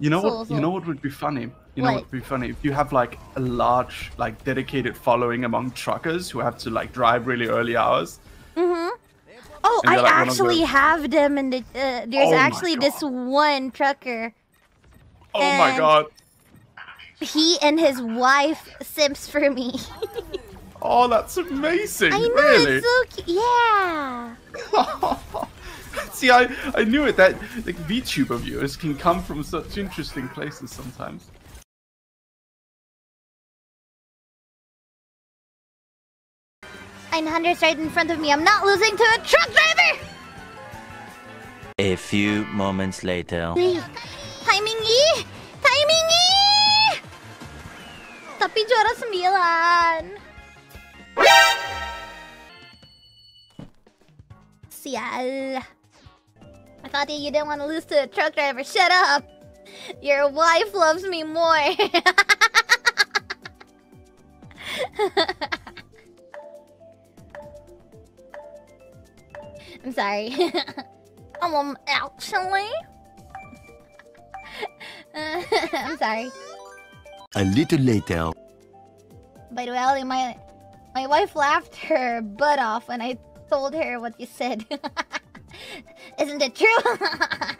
You know So- what? so- You know what would be funny? You know What? would be funny if you have like a large, like dedicated following among truckers who have to like drive really early hours. Mm-hmm. Oh, I like actually have them and the. Uh, there's Oh actually this one trucker. Oh my god! He and his wife simps for me. Oh, that's amazing! I know really? it's so cute. Yeah. See, I I knew it that like VTuber viewers can come from such interesting places sometimes. Nine hundred's right in front of me. I'm not losing to a truck driver. A few moments later. Timing E! Timing E! Tapi juara sembilan. Sial. I thought that you didn't want to lose to a truck driver. Shut up. Your wife loves me more. I'm sorry. um, actually. Uh, I'm sorry. A little later. By the way, my my wife laughed her butt off when I told her what you said. Isn't it true?